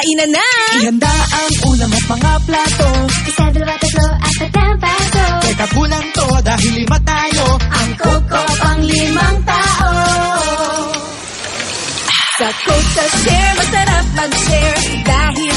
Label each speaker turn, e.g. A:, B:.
A: kainan na!
B: Ihanda ang ulam at mga plato.
C: Isa, dalawa, tatlo, apat na baso.
B: Teka, kulang to dahil lima tayo.
A: Ang Coco pang limang tao. Sa Coco Share, masarap mag-share. Dahil